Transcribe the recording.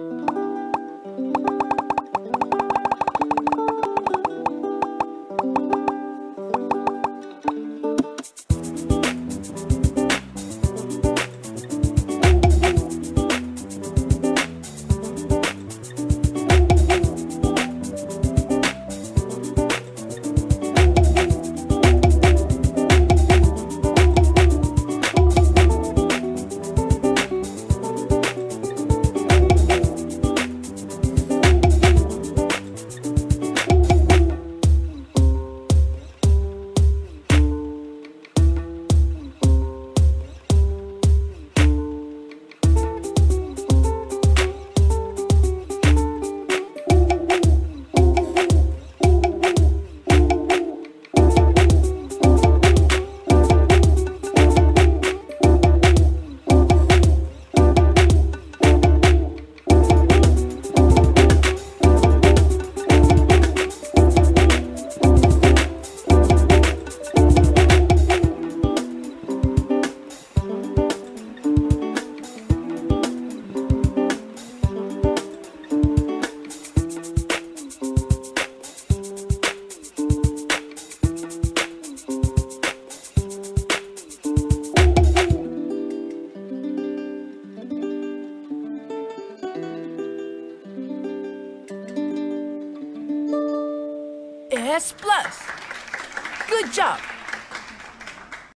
음. S plus. Good job.